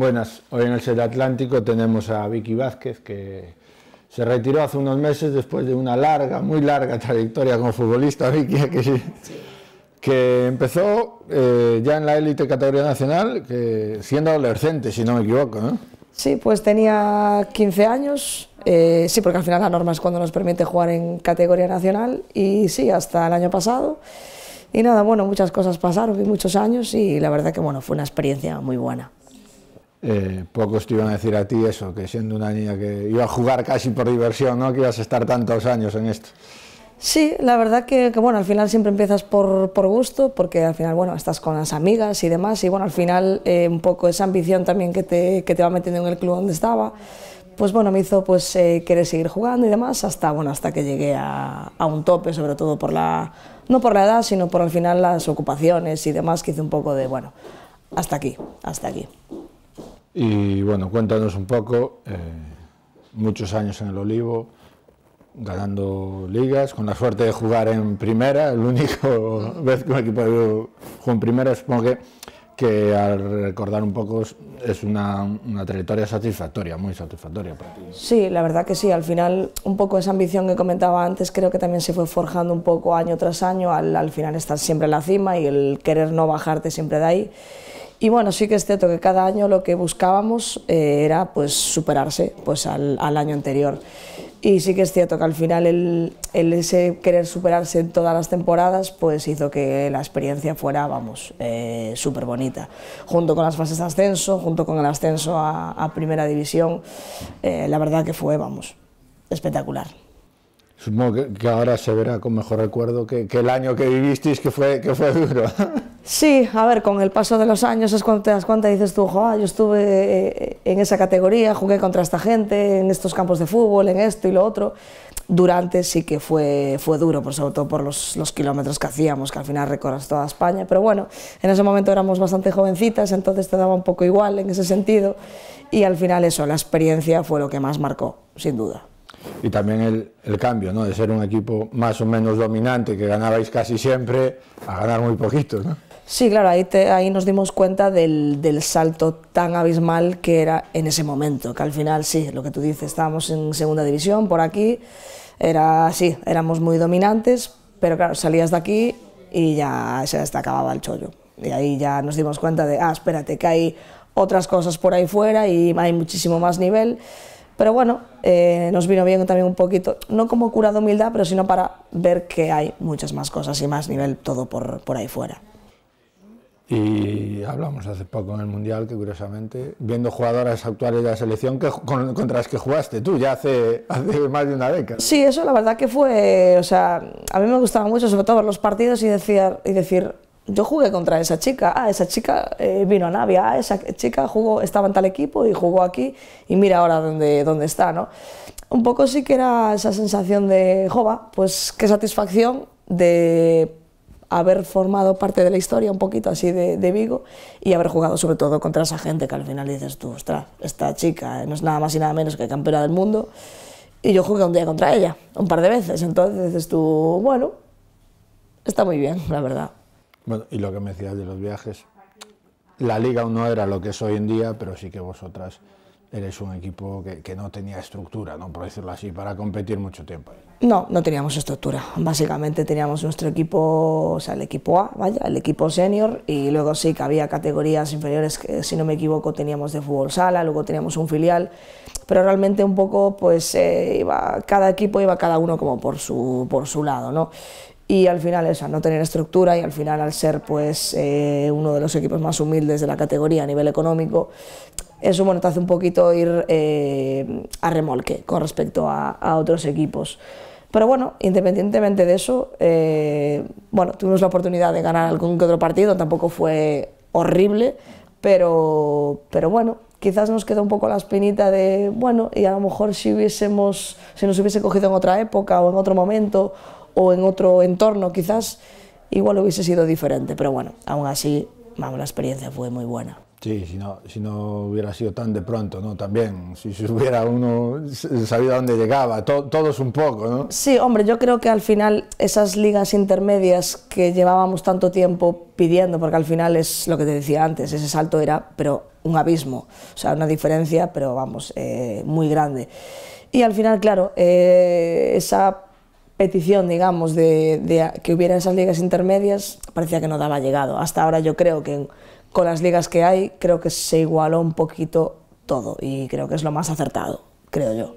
Buenas, hoy en el Set Atlántico tenemos a Vicky Vázquez que se retiró hace unos meses después de una larga, muy larga trayectoria como futbolista, Vicky, que, que empezó eh, ya en la élite categoría nacional, que siendo adolescente, si no me equivoco, ¿no? Sí, pues tenía 15 años, eh, sí, porque al final la norma es cuando nos permite jugar en categoría nacional y sí, hasta el año pasado. Y nada, bueno, muchas cosas pasaron y muchos años y la verdad que bueno, fue una experiencia muy buena. Eh, pocos te iban a decir a ti eso, que siendo una niña que iba a jugar casi por diversión, ¿no? que ibas a estar tantos años en esto. Sí, la verdad que, bueno, al final siempre empiezas por, por, gusto, porque al final, bueno, estás con las amigas y demás, y bueno, al final eh, un poco esa ambición también que te, que te va metiendo en el club donde estaba, pues bueno, me hizo pues eh, querer seguir jugando y demás, hasta, bueno, hasta que llegué a, a, un tope, sobre todo por la, no por la edad, sino por al final las ocupaciones y demás, que hice un poco de, bueno, hasta aquí, hasta aquí. Y bueno, cuéntanos un poco, eh, muchos años en el Olivo, ganando ligas, con la suerte de jugar en primera, el único vez que un equipo jugó en primera, supongo que, que al recordar un poco es una, una, trayectoria satisfactoria, muy satisfactoria para ti. Sí, la verdad que sí, al final un poco esa ambición que comentaba antes creo que también se fue forjando un poco año tras año, al, al final estar siempre en la cima y el querer no bajarte siempre de ahí. Y bueno, sí que es cierto que cada año lo que buscábamos eh, era pues superarse pues al, al, año anterior. Y sí que es cierto que al final el, el, ese querer superarse en todas las temporadas pues hizo que la experiencia fuera, vamos, eh, súper bonita. Junto con las fases de ascenso, junto con el ascenso a, a Primera División, eh, la verdad que fue, vamos, espectacular. Supongo que, que, ahora se verá con mejor recuerdo que, que, el año que vivisteis que fue, que fue duro. Sí, a ver, con el paso de los años es cuando te das cuenta y dices tú, jo, yo estuve eh, en esa categoría, jugué contra esta gente, en estos campos de fútbol, en esto y lo otro. Durante sí que fue, fue duro, por, sobre todo por los, kilómetros que hacíamos, que al final recorras toda España. Pero bueno, en ese momento éramos bastante jovencitas, entonces te daba un poco igual en ese sentido. Y al final eso, la experiencia fue lo que más marcó, sin duda y también el, el, cambio, ¿no? de ser un equipo más o menos dominante, que ganabais casi siempre, a ganar muy poquito. ¿no? Sí, claro, ahí, ahí nos dimos cuenta del, del, salto tan abismal que era en ese momento, que al final sí, lo que tú dices, estábamos en segunda división por aquí, era sí, éramos muy dominantes, pero claro, salías de aquí y ya se te acababa el chollo. Y ahí ya nos dimos cuenta de, ah, espérate, que hay otras cosas por ahí fuera y hay muchísimo más nivel pero bueno, eh, nos vino bien también un poquito, no como cura de humildad, pero sino para ver que hay muchas más cosas y más nivel todo por, por ahí fuera. Y hablamos hace poco en el Mundial que curiosamente, viendo jugadoras actuales de la selección que, con, contra las que jugaste tú ya hace, hace más de una década. Sí, eso la verdad que fue, o sea, a mí me gustaba mucho sobre todo ver los partidos y, decir, y decir, yo jugué contra esa chica, ah, esa chica eh, vino a Navia, ah, esa chica jugó, estaba en tal equipo y jugó aquí y mira ahora dónde, dónde está, ¿no? Un poco sí que era esa sensación de, jova, pues qué satisfacción de haber formado parte de la historia un poquito así de, de, Vigo y haber jugado sobre todo contra esa gente que al final dices tú, ostras, esta chica no es nada más y nada menos que campeona del mundo y yo jugué un día contra ella, un par de veces, entonces dices tú, bueno, está muy bien, la verdad. Bueno, y lo que me decías de los viajes, la liga no era lo que es hoy en día, pero sí que vosotras eres un equipo que, que, no tenía estructura, ¿no? por decirlo así, para competir mucho tiempo. No, no teníamos estructura. Básicamente teníamos nuestro equipo, o sea, el equipo A, vaya, el equipo senior, y luego sí que había categorías inferiores que, si no me equivoco, teníamos de fútbol sala, luego teníamos un filial, pero realmente un poco, pues, eh, iba, cada equipo iba cada uno como por su, por su lado, ¿no? y al final eso, no tener estructura y al final al ser pues eh, uno de los equipos más humildes de la categoría a nivel económico, eso bueno, te hace un poquito ir eh, a remolque con respecto a, a, otros equipos. Pero bueno, independientemente de eso, eh, bueno, tuvimos la oportunidad de ganar algún que otro partido, tampoco fue horrible, pero, pero bueno, quizás nos queda un poco la espinita de, bueno, y a lo mejor si hubiésemos, si nos hubiese cogido en otra época o en otro momento, o en otro entorno quizás igual hubiese sido diferente, pero bueno, aún así, vamos, la experiencia fue muy buena. Sí, si no, si no hubiera sido tan de pronto, ¿no? También, si, si hubiera uno sabido a dónde llegaba, to, todos un poco, ¿no? Sí, hombre, yo creo que al final esas ligas intermedias que llevábamos tanto tiempo pidiendo, porque al final es lo que te decía antes, ese salto era, pero un abismo, o sea, una diferencia, pero vamos, eh, muy grande. Y al final, claro, eh, esa petición, digamos, de, de, que hubiera esas ligas intermedias, parecía que no daba llegado. Hasta ahora yo creo que con las ligas que hay, creo que se igualó un poquito todo y creo que es lo más acertado, creo yo.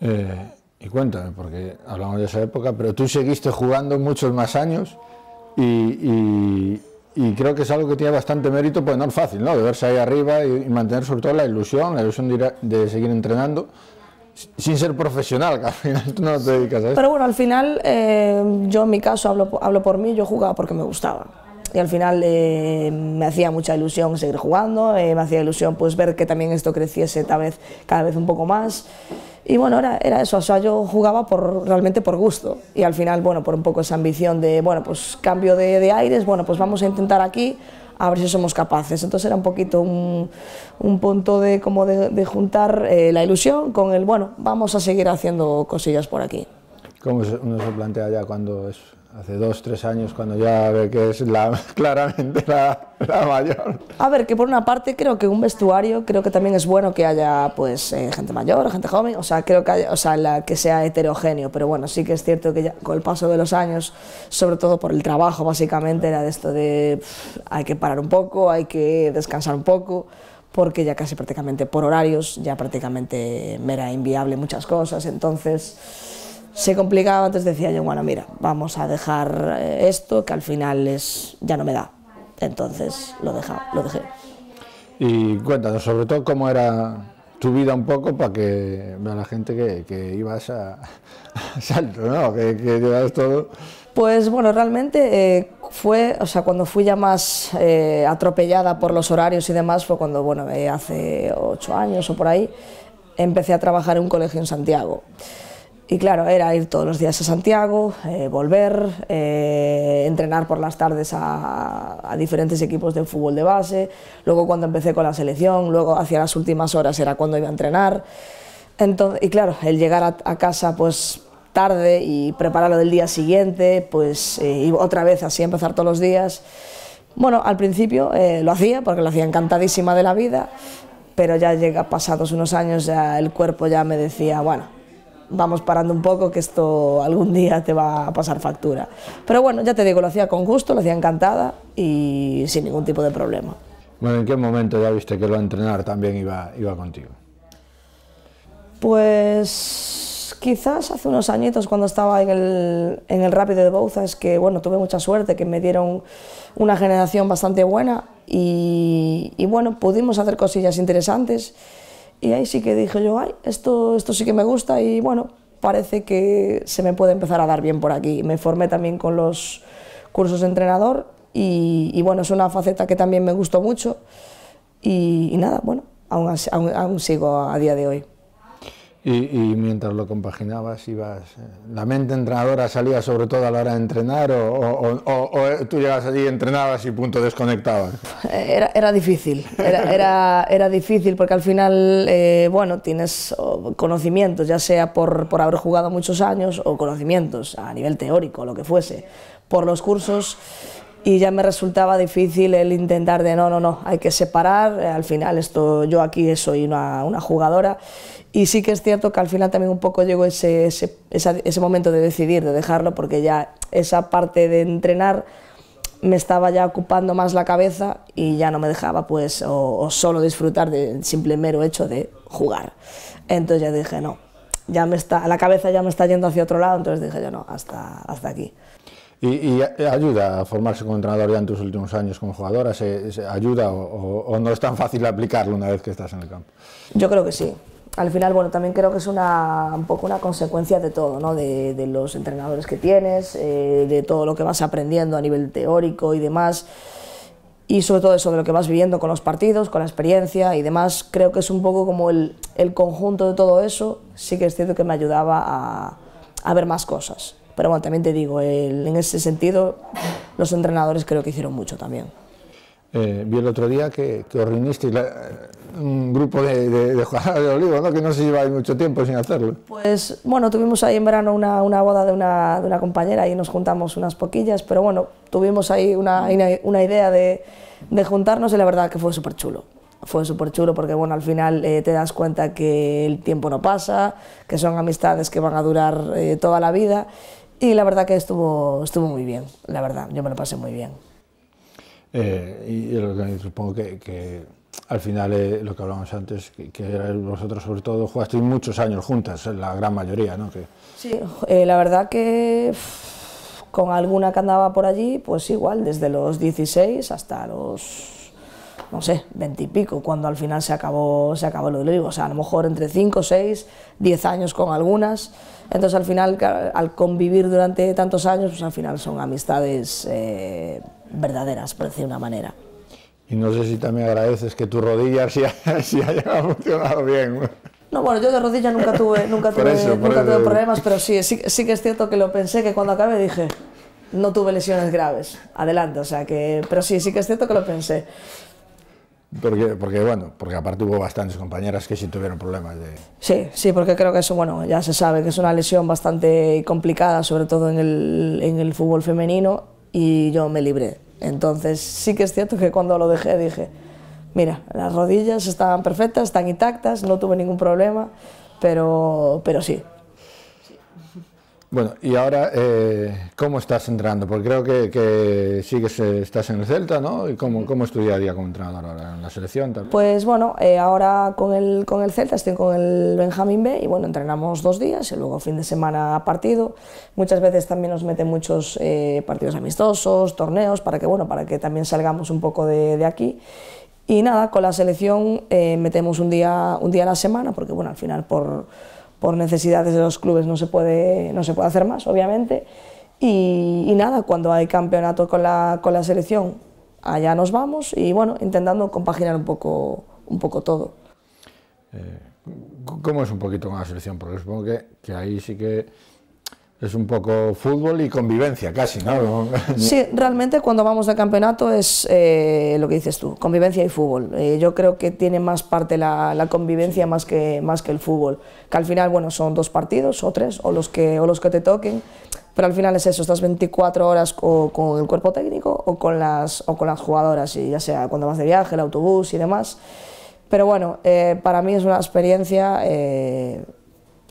Eh, y cuéntame, porque hablamos de esa época, pero tú seguiste jugando muchos más años y, y, y creo que es algo que tiene bastante mérito, pues no es fácil, ¿no? De verse ahí arriba y, y mantener sobre todo la ilusión, la ilusión de, ir de seguir entrenando sin ser profesional, que al final tú no te dedicas a eso. Pero bueno, al final, eh, yo en mi caso hablo, hablo por mí, yo jugaba porque me gustaba y al final eh, me hacía mucha ilusión seguir jugando, eh, me hacía ilusión pues ver que también esto creciese tal vez, cada vez un poco más. Y bueno, era, era eso, o sea, yo jugaba por, realmente por gusto y al final, bueno, por un poco esa ambición de, bueno, pues cambio de, de aires, bueno, pues vamos a intentar aquí a ver si somos capaces. Entonces era un poquito un, un punto de, como de, de juntar eh, la ilusión con el, bueno, vamos a seguir haciendo cosillas por aquí. ¿Cómo uno se plantea ya cuando es hace dos, tres años, cuando ya ve que es la, claramente la, la, mayor. A ver, que por una parte creo que un vestuario, creo que también es bueno que haya pues eh, gente mayor, gente joven, o sea, creo que, haya, o sea, la, que sea heterogéneo, pero bueno, sí que es cierto que ya, con el paso de los años, sobre todo por el trabajo básicamente, era de esto de pff, hay que parar un poco, hay que descansar un poco, porque ya casi prácticamente por horarios, ya prácticamente me era inviable muchas cosas, entonces se complicaba, entonces decía yo, bueno, mira, vamos a dejar eh, esto, que al final es, ya no me da. Entonces lo, deja, lo dejé. Y cuéntanos, sobre todo, cómo era tu vida un poco para que vea la gente que, que ibas a, a, salto, ¿no? Que, que llevas todo. Pues bueno, realmente eh, fue, o sea, cuando fui ya más eh, atropellada por los horarios y demás, fue cuando, bueno, eh, hace ocho años o por ahí, empecé a trabajar en un colegio en Santiago. Y claro, era ir todos los días a Santiago, eh, volver, eh, entrenar por las tardes a, diferentes equipos de fútbol de base, luego cuando empecé con la selección, luego hacia las últimas horas era cuando iba a entrenar. Entonces, y claro, el llegar a, casa pues tarde y prepararlo del día siguiente, pues eh, otra vez así empezar todos los días. Bueno, al principio lo hacía porque lo hacía encantadísima de la vida, pero ya llega pasados unos años ya el cuerpo ya me decía, bueno, vamos parando un poco que esto algún día te va a pasar factura. Pero bueno, ya te digo, lo hacía con gusto, lo hacía encantada y sin ningún tipo de problema. Bueno, ¿en qué momento ya viste que lo a entrenar también iba, iba contigo? Pues quizás hace unos añitos cuando estaba en el, en el Rápido de Bouza, es que bueno, tuve mucha suerte, que me dieron una generación bastante buena y, y bueno, pudimos hacer cosillas interesantes y ahí sí que dije yo, ay, esto, esto sí que me gusta y bueno, parece que se me puede empezar a dar bien por aquí. Me formé también con los cursos de entrenador y, bueno, es una faceta que también me gustó mucho y, nada, bueno, aún, aún, aún sigo a día de hoy. Y, y, mientras lo compaginabas, ibas, ¿la mente entrenadora salía sobre todo a la hora de entrenar o, o, o, o tú llegabas allí, entrenabas y punto, desconectabas? Era, era difícil, era, era, era, difícil porque al final, eh, bueno, tienes conocimientos, ya sea por, por haber jugado muchos años o conocimientos a nivel teórico, lo que fuese, por los cursos y ya me resultaba difícil el intentar de no, no, no, hay que separar, al final esto, yo aquí soy una, una jugadora y sí que es cierto que al final también un poco llegó ese, ese, ese, ese momento de decidir, de dejarlo, porque ya esa parte de entrenar me estaba ya ocupando más la cabeza y ya no me dejaba pues o, o solo disfrutar del simple mero hecho de jugar. Entonces ya dije, no, ya me está, la cabeza ya me está yendo hacia otro lado, entonces dije yo, no, hasta, hasta aquí. ¿Y, ¿Y, ayuda a formarse como entrenador ya en tus últimos años como jugadora? ¿Se, ayuda o, no es tan fácil aplicarlo una vez que estás en el campo? Yo creo que sí. Al final, bueno, también creo que es una, un poco una consecuencia de todo, ¿no? de, los entrenadores que tienes, eh, de todo lo que vas aprendiendo a nivel teórico y demás, y sobre todo eso de lo que vas viviendo con los partidos, con la experiencia y demás. Creo que es un poco como el, el conjunto de todo eso, sí que es cierto que me ayudaba a ver más cosas. Pero bueno, también te digo, el, en ese sentido, los entrenadores creo que hicieron mucho también. Eh, vi el otro día que, que os reunisteis un grupo de, de, de de Olivo, ¿no? que no se lleva mucho tiempo sin hacerlo. Pues bueno, tuvimos ahí en verano una, una boda de una, de una, compañera y nos juntamos unas poquillas, pero bueno, tuvimos ahí una, una idea de, de, juntarnos y la verdad que fue súper chulo. Fue súper chulo porque bueno, al final eh, te das cuenta que el tiempo no pasa, que son amistades que van a durar eh, toda la vida y la verdad que estuvo, estuvo muy bien, la verdad, yo me lo pasé muy bien. Eh, y supongo que, que al final eh, lo que hablábamos antes, que, que, vosotros sobre todo jugasteis muchos años juntas, la gran mayoría, ¿no? Que... Sí, eh, la verdad que con alguna que andaba por allí, pues igual, desde los 16 hasta los, no sé, 20 y pico, cuando al final se acabó, se acabó lo del o sea, a lo mejor entre 5, 6, 10 años con algunas, entonces al final, al convivir durante tantos años, pues al final son amistades... Eh, verdaderas, por decir de una manera. Y no sé si también agradeces que tu rodilla sí, sí haya funcionado bien. No, bueno, yo de rodilla nunca tuve, nunca tuve, eso, nunca tuve problemas, pero sí, sí, sí que es cierto que lo pensé, que cuando acabé dije, no tuve lesiones graves, adelante, o sea que, pero sí, sí que es cierto que lo pensé. Porque, porque, bueno, porque aparte hubo bastantes compañeras que sí tuvieron problemas de... Sí, sí, porque creo que eso, bueno, ya se sabe que es una lesión bastante complicada, sobre todo en el, en el fútbol femenino, y yo me libré. Entonces sí que es cierto que cuando lo dejé dije, mira, las rodillas estaban perfectas, están intactas, no tuve ningún problema, pero, pero sí, bueno, y ahora, eh, ¿cómo estás entrenando? Porque creo que, que sigues, eh, estás en el Celta, ¿no? ¿Y cómo, cómo es tu día a día como entrenador ahora en la selección? Pues bueno, eh, ahora con el, con el Celta estoy con el Benjamín B y bueno, entrenamos dos días y luego fin de semana partido. Muchas veces también nos meten muchos eh, partidos amistosos, torneos, para que, bueno, para que también salgamos un poco de, de aquí. Y nada, con la selección eh, metemos un día, un día a la semana, porque bueno, al final por por necesidades de los clubes no se puede, no se puede hacer más, obviamente. Y, nada, cuando hay campeonato con la, con la selección, allá nos vamos y bueno, intentando compaginar un poco, un poco todo. Eh, ¿Cómo es un poquito con la selección? Porque supongo que ahí sí que es un poco fútbol y convivencia casi, ¿no? Sí, realmente cuando vamos de campeonato es eh, lo que dices tú, convivencia y fútbol. Eh, yo creo que tiene más parte la, la, convivencia más que, más que el fútbol, que al final, bueno, son dos partidos o tres, o los que, o los que te toquen, pero al final es eso, estás 24 horas o, con el cuerpo técnico o con, las, o con las jugadoras, y ya sea cuando vas de viaje, el autobús y demás. Pero bueno, eh, para mí es una experiencia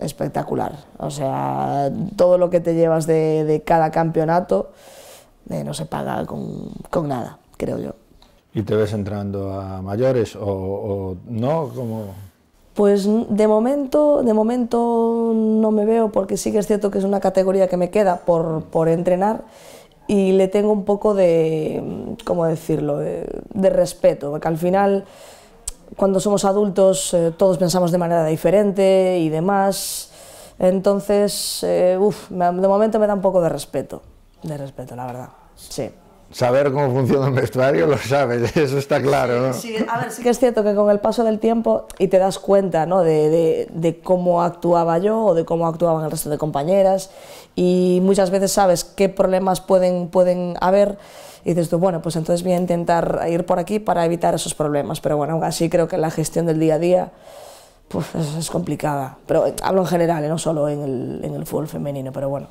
espectacular. O sea, todo lo que te llevas de, de cada campeonato eh, no se paga con, con, nada, creo yo. ¿Y te ves entrando a mayores o, o no? como Pues de momento, de momento no me veo porque sí que es cierto que es una categoría que me queda por, por entrenar y le tengo un poco de, ¿cómo decirlo?, de, de respeto, porque al final cuando somos adultos eh, todos pensamos de manera diferente y demás. Entonces, eh, uf, de momento me da un poco de respeto, de respeto, la verdad. Sí. Saber cómo funciona un vestuario lo sabes, eso está claro, ¿no? Sí, a ver, sí que es cierto que con el paso del tiempo y te das cuenta ¿no? de, de, de cómo actuaba yo o de cómo actuaban el resto de compañeras y muchas veces sabes qué problemas pueden, pueden haber y dices tú, bueno, pues entonces voy a intentar ir por aquí para evitar esos problemas, pero bueno, aún así creo que la gestión del día a día pues, es, complicada, pero hablo en general, ¿eh? no solo en el, en el fútbol femenino, pero bueno,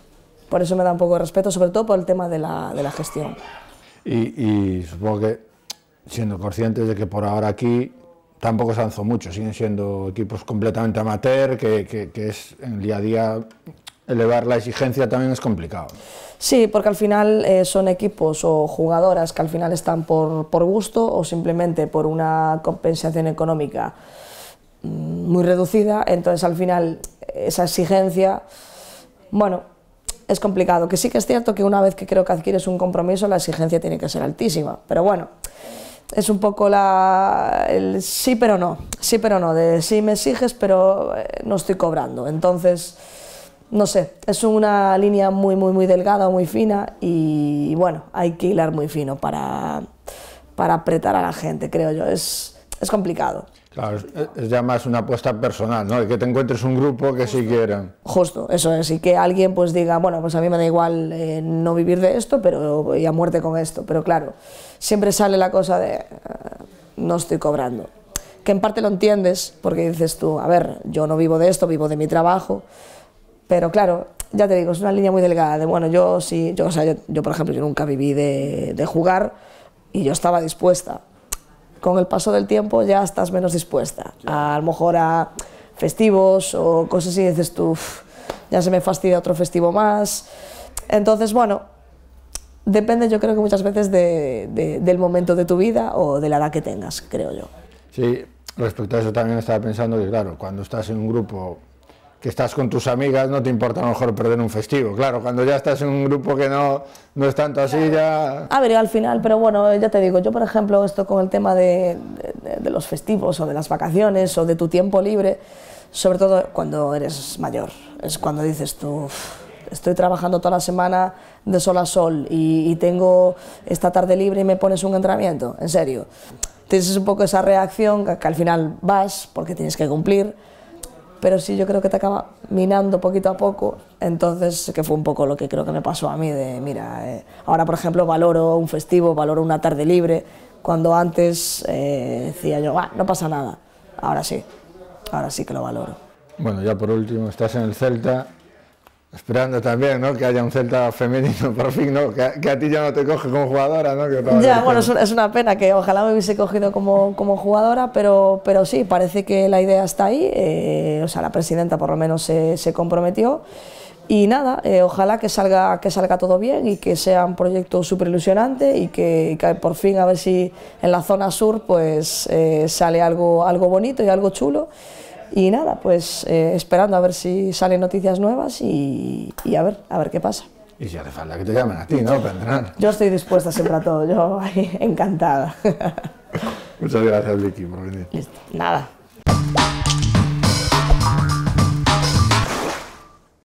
por eso me da un poco de respeto, sobre todo por el tema de la, de la gestión. Y, y supongo que siendo conscientes de que por ahora aquí tampoco se avanzó mucho, siguen siendo equipos completamente amateur, que, que, que es en el día a día elevar la exigencia también es complicado. Sí, porque al final eh, son equipos o jugadoras que al final están por, por, gusto o simplemente por una compensación económica mm, muy reducida, entonces al final esa exigencia, bueno, es complicado, que sí que es cierto que una vez que creo que adquieres un compromiso la exigencia tiene que ser altísima, pero bueno, es un poco la, el sí pero no, sí pero no, de sí me exiges pero eh, no estoy cobrando, entonces no sé, es una línea muy, muy, muy delgada, muy fina y bueno, hay que hilar muy fino para, para apretar a la gente, creo yo. Es, es complicado. Claro, es, ya más una apuesta personal, ¿no? De que te encuentres un grupo que sí quieran. Justo, eso es, y que alguien pues diga, bueno, pues a mí me da igual eh, no vivir de esto, pero voy a muerte con esto. Pero claro, siempre sale la cosa de, eh, no estoy cobrando. Que en parte lo entiendes, porque dices tú, a ver, yo no vivo de esto, vivo de mi trabajo, pero claro, ya te digo, es una línea muy delgada de, bueno, yo sí, yo, o sea, yo, por ejemplo, yo nunca viví de, de jugar y yo estaba dispuesta, con el paso del tiempo ya estás menos dispuesta. A, lo mejor a festivos o cosas así, dices tú, ya se me fastidia otro festivo más. Entonces, bueno, depende yo creo que muchas veces de, del momento de tu vida o de la edad que tengas, creo yo. Sí, respecto a eso también estaba pensando que, claro, cuando estás en un grupo que estás con tus amigas, no te importa a lo mejor perder un festivo. Claro, cuando ya estás en un grupo que no, no es tanto así, ya... A ver, al final, pero bueno, ya te digo, yo por ejemplo, esto con el tema de, de, los festivos o de las vacaciones o de tu tiempo libre, sobre todo cuando eres mayor, es cuando dices tú, estoy trabajando toda la semana de sol a sol y, y tengo esta tarde libre y me pones un entrenamiento, en serio. Tienes un poco esa reacción que, que al final vas porque tienes que cumplir pero sí yo creo que te acaba minando poquito a poco, entonces que fue un poco lo que creo que me pasó a mí, de mira, eh, ahora por ejemplo valoro un festivo, valoro una tarde libre, cuando antes eh, decía yo, ah, no pasa nada, ahora sí, ahora sí que lo valoro. Bueno, ya por último, estás en el Celta, Esperando también, ¿no? Que haya un Celta femenino, por fin, ¿no? Que, a ti ya no te coge como jugadora, ¿no? ya, bueno, es, una pena que ojalá me hubiese cogido como, como jugadora, pero, pero sí, parece que la idea está ahí, eh, o sea, la presidenta por lo menos se, se comprometió. Y nada, eh, ojalá que salga, que salga todo bien y que sea un proyecto súper ilusionante y que, que, por fin a ver si en la zona sur pues eh, sale algo, algo bonito y algo chulo. Y nada, pues eh, esperando a ver si salen noticias nuevas y, y, a ver, a ver qué pasa. Y si hace falta que te llamen a ti, ¿no? Vendrán. Yo estoy dispuesta siempre a todo, yo encantada. Muchas gracias, Vicky, por venir. Listo. Nada.